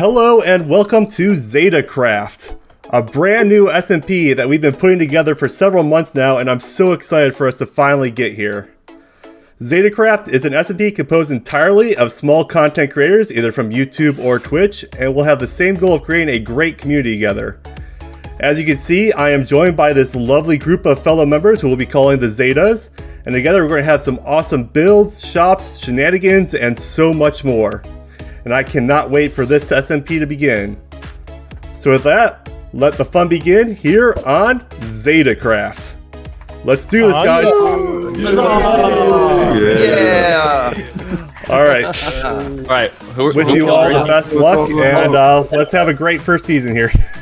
Hello and welcome to ZetaCraft, a brand new SMP that we've been putting together for several months now and I'm so excited for us to finally get here. ZetaCraft is an SMP composed entirely of small content creators either from YouTube or Twitch and we'll have the same goal of creating a great community together. As you can see, I am joined by this lovely group of fellow members who we'll be calling the Zetas, and together we're going to have some awesome builds, shops, shenanigans, and so much more. And I cannot wait for this SMP to begin. So with that, let the fun begin here on ZetaCraft. Let's do this, guys. Yeah. All right. All right. Who, Wish who- you all the best luck, and uh, let's have a great first season here.